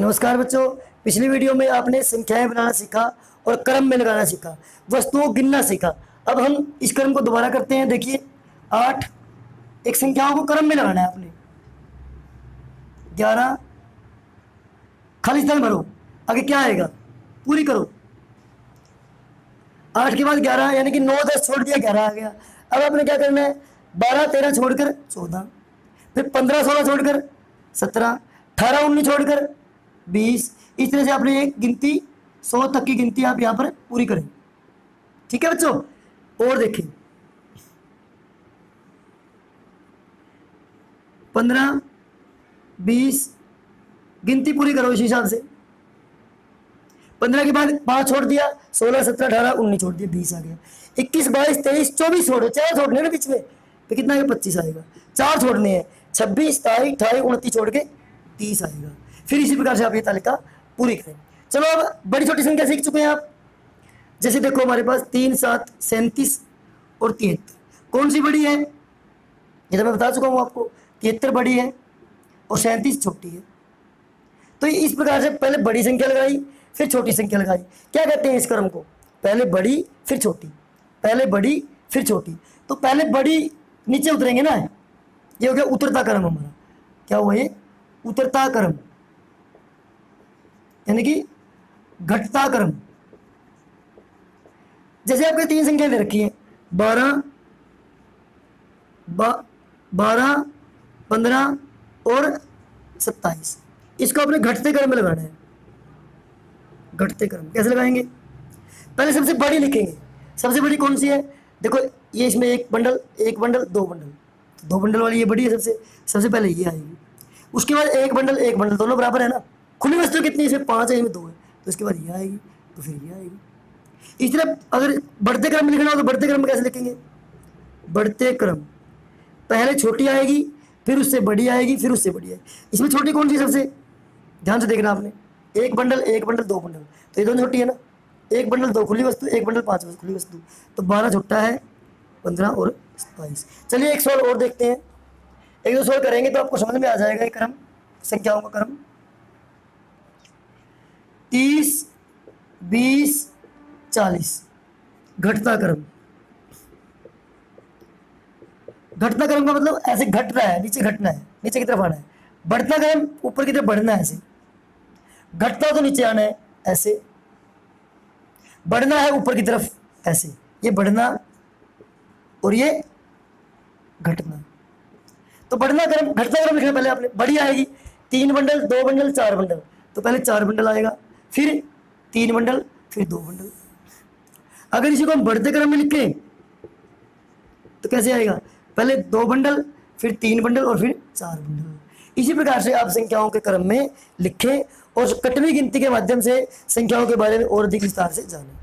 नमस्कार बच्चों। पिछली वीडियो में आपने संख्याएँ बनाना सीखा और क्रम में लगाना सीखा, वस्तुओं गिनना सीखा। अब हम इस क्रम को दोबारा करते हैं। देखिए, आठ, एक संख्याओं को क्रम में लगाना है आपने। ग्यारह, खाली स्थल भरो, आगे क्या आएगा? पूरी करो। आठ के बाद ग्यारह, यानी कि नौ, दस छोड़ दिया, ग्यारह आ गया। अब आपने क्या करना है? बारह, तेरह छोड़कर चौदह, फिर पंद्रह, सोलह छोड़कर सत्रह, अठारह, उन्नीस छोड़कर बीस। इस तरह से आपने एक गिनती, सौ तक की गिनती आप यहाँ पर पूरी करें। ठीक है बच्चों? और देखें। पंद्रह, बीस, गिनती पूरी करो इस हिसाब से। पंद्रह के बाद पाँच छोड़ दिया, सोलह, सत्रह, अठारह, उन्नीस छोड़ दिया, बीस आ गया। इक्कीस, बाईस, तेईस, चौबीस छोड़ो, चार छोड़ने ना बीच में। तो कितना आएगा? पच्चीस आएगा। चार छोड़ने हैं, छब्बीस, सताईस अठाईस उनतीस छोड़ के तीस आएगा। फिर इसी प्रकार से आप ये तालिका पूरी करें। चलो अब बड़ी छोटी संख्या सीख चुके हैं आप। जैसे देखो हमारे पास तीन, सात, सैंतीस और तिहत्तर। कौन सी बड़ी है? ये तो मैं बता चुका हूँ आपको, तिहत्तर बड़ी है और सैंतीस छोटी है। तो इस प्रकार से पहले बड़ी संख्या लगाई, फिर छोटी संख्या लगाई। क्या कहते हैं इस क्रम को? पहले बड़ी, फिर छोटी। पहले बड़ी, फिर छोटी। तो पहले बड़ी नीचे उतरेंगे ना? ये हो गया उतरता क्रम हमारा। क्या हुआ ये? उतरता क्रम। यानी कि घटता क्रम जैसे आपके तीन संख्या दे रखी है, बारह बारह, पंद्रह और सत्ताईस। इसको अपने घटते क्रम में लगाना है। घटते क्रम। कैसे लगाएँगे? पहले सबसे बड़ी लिखेंगे। सबसे बड़ी कौन सी है? देखो, ये इसमें एक बंडल एक बंडल, दो बंडल। दो बंडल वाली ये बड़ी है सबसे। सबसे पहले ये आएगी। उसके बाद एक बंडल एक बंडल, दोनों बराबर है ना? खुली वस्तु कितनी इसमें पाँच है इसमें दो है। तो इसके बाद ये आएगी तो फिर ये आएगी। इस तरह अगर बढ़ते क्रम में लिखना हो तो बढ़ते क्रम में कैसे लिखेंगे? बढ़ते क्रम। पहले छोटी आएगी, फिर उससे बड़ी आएगी, फिर उससे बड़ी आएगी। इसमें छोटी कौन सी सबसे? ध्यान से देखना आपने। एक बंडल एक बंडल, दो बंडल। तो ये दोनों छोटी है ना? एक बंडल, दो। खुली वस्तु, एक बंडल, पाँच खुली वस्तु। तो बारह छोटा है, पंद्रह और बाईस। चलिए एक सवाल और देखते हैं। एक दो सवाल करेंगे तो आपको समझ में आ जाएगा ये क्रम। संख्याओं का क्रम? तीस, बीस, चालीस। घटता क्रम। घटता क्रम का मतलब ऐसे घट रहा है, नीचे घटना है, नीचे की तरफ़ आना है। बढ़ता क्रम, ऊपर की तरफ़ बढ़ना है ऐसे। घटता तो नीचे आना है, ऐसे। बढ़ना है ऊपर की तरफ़, ऐसे। ये बढ़ना और ये घटना। तो बढ़ना क्रम, घटता क्रम लिखना पहले आपने बड़ी आएगी। तीन बंडल, दो बंडल, चार बंडल। तो पहले चार बंडल आएगा। फिर तीन मंडल, फिर दो मंडल। अगर इसी को हम बढ़ते क्रम में लिखें तो कैसे आएगा? पहले दो बंडल फिर तीन बंडल और फिर चार बंडल इसी प्रकार से आप संख्याओं के क्रम में लिखें और कटवी गिनती के माध्यम से संख्याओं के बारे में और अधिक विस्तार से जानें।